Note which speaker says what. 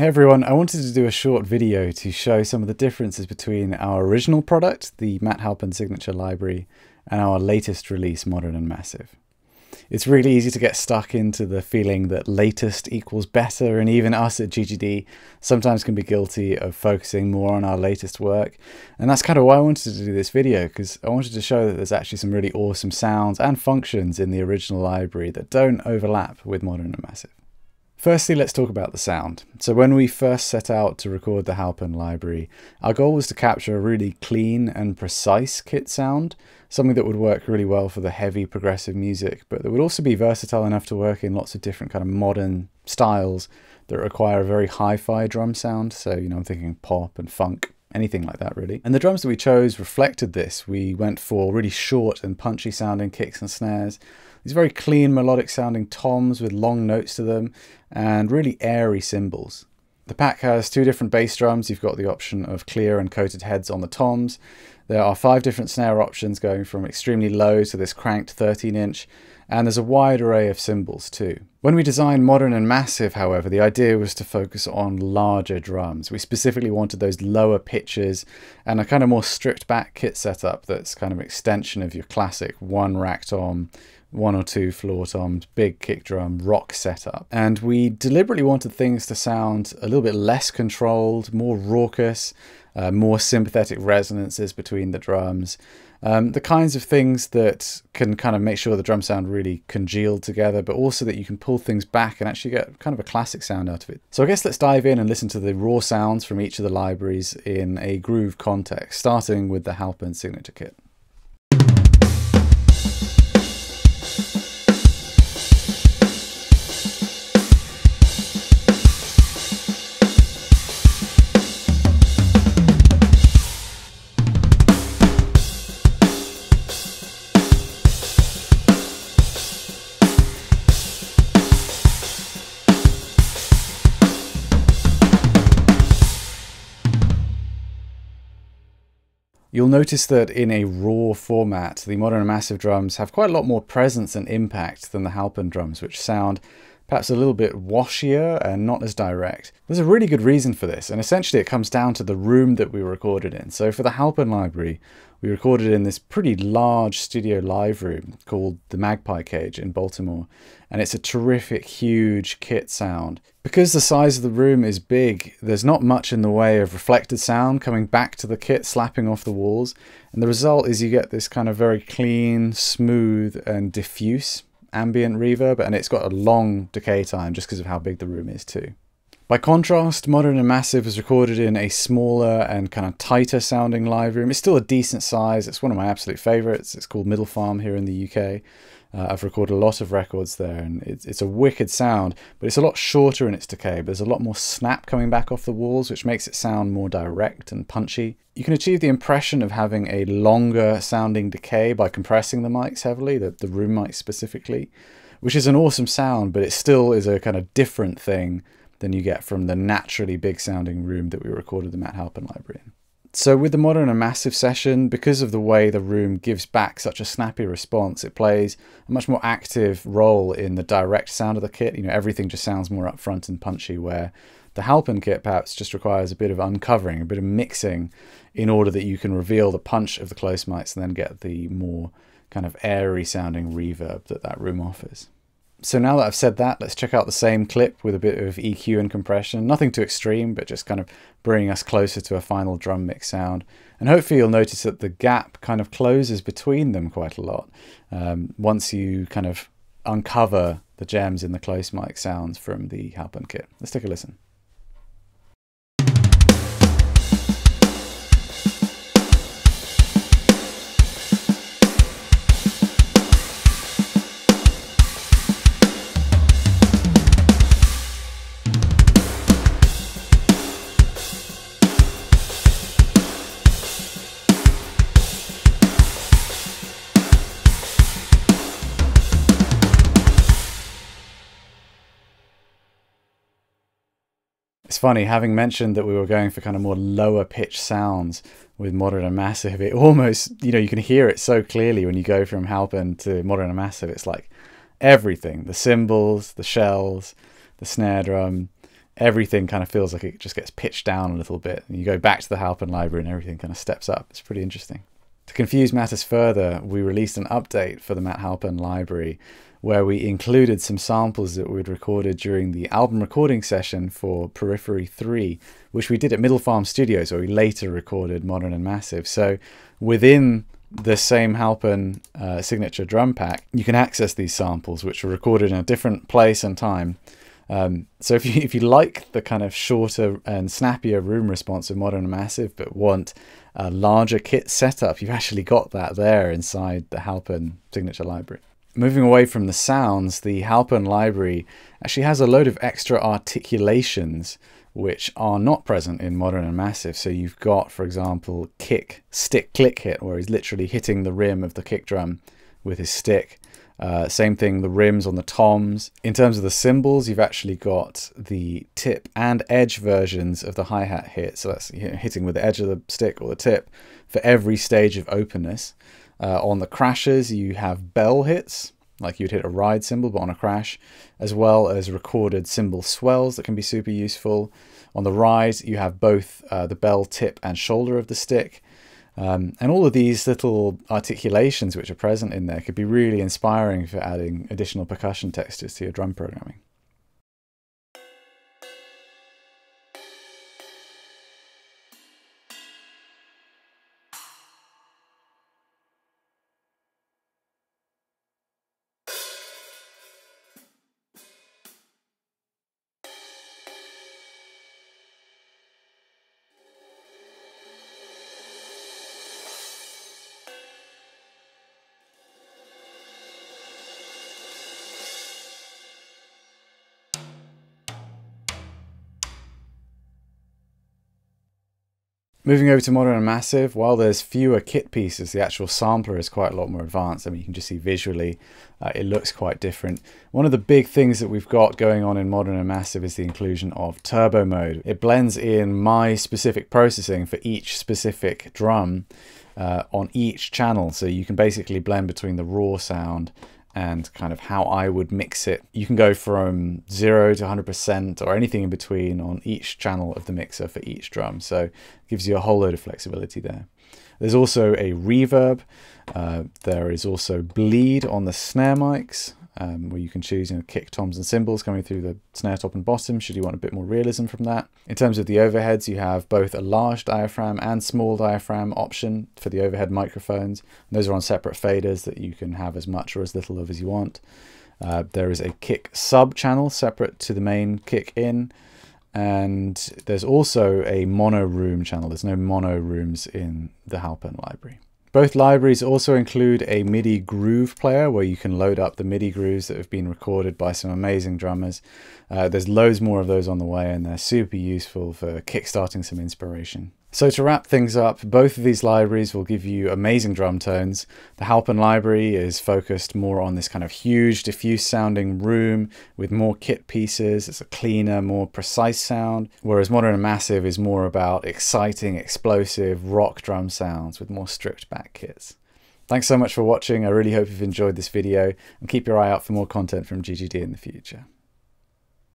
Speaker 1: Hey everyone, I wanted to do a short video to show some of the differences between our original product, the Matt Halpern Signature Library, and our latest release, Modern and Massive. It's really easy to get stuck into the feeling that latest equals better, and even us at GGD sometimes can be guilty of focusing more on our latest work. And that's kind of why I wanted to do this video, because I wanted to show that there's actually some really awesome sounds and functions in the original library that don't overlap with Modern and Massive. Firstly, let's talk about the sound. So when we first set out to record the Halpern library, our goal was to capture a really clean and precise kit sound, something that would work really well for the heavy progressive music, but that would also be versatile enough to work in lots of different kind of modern styles that require a very hi-fi drum sound. So, you know, I'm thinking pop and funk, anything like that really. And the drums that we chose reflected this. We went for really short and punchy sounding kicks and snares, these very clean melodic sounding toms with long notes to them and really airy cymbals. The pack has two different bass drums. You've got the option of clear and coated heads on the toms. There are five different snare options going from extremely low to this cranked 13 inch, and there's a wide array of cymbals too. When we designed Modern and Massive, however, the idea was to focus on larger drums. We specifically wanted those lower pitches and a kind of more stripped back kit setup that's kind of extension of your classic one rack tom one or two floor toms, big kick drum, rock setup. And we deliberately wanted things to sound a little bit less controlled, more raucous, uh, more sympathetic resonances between the drums. Um, the kinds of things that can kind of make sure the drum sound really congealed together, but also that you can pull things back and actually get kind of a classic sound out of it. So I guess let's dive in and listen to the raw sounds from each of the libraries in a groove context, starting with the Halpern signature kit. You'll notice that in a raw format, the modern massive drums have quite a lot more presence and impact than the Halpern drums, which sound perhaps a little bit washier and not as direct. There's a really good reason for this, and essentially it comes down to the room that we recorded in. So for the Halpern library, we recorded in this pretty large studio live room called the Magpie Cage in Baltimore, and it's a terrific, huge kit sound. Because the size of the room is big, there's not much in the way of reflected sound coming back to the kit, slapping off the walls, and the result is you get this kind of very clean, smooth, and diffuse ambient reverb, and it's got a long decay time just because of how big the room is too. By contrast, Modern and Massive was recorded in a smaller and kind of tighter sounding live room. It's still a decent size. It's one of my absolute favorites. It's called Middle Farm here in the UK. Uh, I've recorded a lot of records there and it's, it's a wicked sound, but it's a lot shorter in its decay. But there's a lot more snap coming back off the walls, which makes it sound more direct and punchy. You can achieve the impression of having a longer sounding decay by compressing the mics heavily, the, the room mics specifically, which is an awesome sound, but it still is a kind of different thing than you get from the naturally big sounding room that we recorded the Matt Halpern library in. So with the modern and massive session, because of the way the room gives back such a snappy response, it plays a much more active role in the direct sound of the kit. You know, everything just sounds more upfront and punchy, where the Halpern kit perhaps just requires a bit of uncovering, a bit of mixing, in order that you can reveal the punch of the close mics and then get the more kind of airy sounding reverb that that room offers. So now that I've said that, let's check out the same clip with a bit of EQ and compression. Nothing too extreme, but just kind of bringing us closer to a final drum mix sound. And hopefully you'll notice that the gap kind of closes between them quite a lot um, once you kind of uncover the gems in the close mic sounds from the Halpern kit. Let's take a listen. It's funny, having mentioned that we were going for kind of more lower pitch sounds with Modern and Massive, it almost, you know, you can hear it so clearly when you go from Halpern to Modern and Massive. It's like everything the cymbals, the shells, the snare drum, everything kind of feels like it just gets pitched down a little bit. And you go back to the Halpern library and everything kind of steps up. It's pretty interesting. To confuse matters further, we released an update for the Matt Halpern library where we included some samples that we'd recorded during the album recording session for Periphery 3, which we did at Middle Farm Studios, where we later recorded Modern and Massive. So within the same Halpern uh, signature drum pack, you can access these samples, which were recorded in a different place and time. Um, so if you if you like the kind of shorter and snappier room response of Modern and Massive, but want a larger kit setup, you've actually got that there inside the Halpern signature library. Moving away from the sounds, the Halpern library actually has a load of extra articulations which are not present in Modern and Massive. So you've got, for example, kick, stick, click hit, where he's literally hitting the rim of the kick drum with his stick. Uh, same thing, the rims on the toms. In terms of the cymbals, you've actually got the tip and edge versions of the hi-hat hit. So that's you know, hitting with the edge of the stick or the tip for every stage of openness. Uh, on the crashes, you have bell hits, like you'd hit a ride cymbal, but on a crash, as well as recorded cymbal swells that can be super useful. On the rise, you have both uh, the bell tip and shoulder of the stick. Um, and all of these little articulations which are present in there could be really inspiring for adding additional percussion textures to your drum programming. Moving over to Modern and Massive, while there's fewer kit pieces, the actual sampler is quite a lot more advanced. I mean, you can just see visually, uh, it looks quite different. One of the big things that we've got going on in Modern and Massive is the inclusion of turbo mode. It blends in my specific processing for each specific drum uh, on each channel. So you can basically blend between the raw sound and kind of how I would mix it. You can go from 0 to 100% or anything in between on each channel of the mixer for each drum. So it gives you a whole load of flexibility there. There's also a reverb. Uh, there is also bleed on the snare mics um, where you can choose you know, kick, toms and cymbals coming through the snare top and bottom should you want a bit more realism from that. In terms of the overheads, you have both a large diaphragm and small diaphragm option for the overhead microphones. And those are on separate faders that you can have as much or as little of as you want. Uh, there is a kick sub channel separate to the main kick in and there's also a mono room channel. There's no mono rooms in the Halpern library. Both libraries also include a MIDI groove player where you can load up the MIDI grooves that have been recorded by some amazing drummers. Uh, there's loads more of those on the way and they're super useful for kickstarting some inspiration. So to wrap things up, both of these libraries will give you amazing drum tones. The Halpern library is focused more on this kind of huge, diffuse sounding room with more kit pieces. It's a cleaner, more precise sound, whereas Modern and Massive is more about exciting, explosive rock drum sounds with more stripped back kits. Thanks so much for watching. I really hope you've enjoyed this video and keep your eye out for more content from GGD in the future.